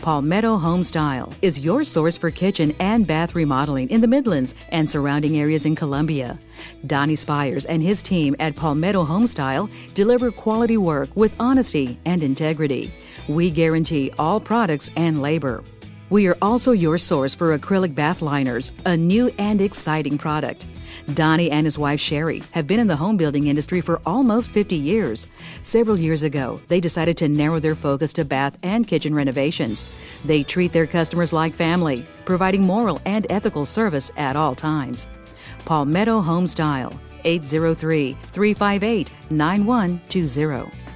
Palmetto Home Style is your source for kitchen and bath remodeling in the Midlands and surrounding areas in Columbia. Donnie Spires and his team at Palmetto Home Style deliver quality work with honesty and integrity. We guarantee all products and labor. We are also your source for acrylic bath liners, a new and exciting product. Donnie and his wife Sherry have been in the home building industry for almost 50 years. Several years ago, they decided to narrow their focus to bath and kitchen renovations. They treat their customers like family, providing moral and ethical service at all times. Palmetto Home Style, 803 358 9120.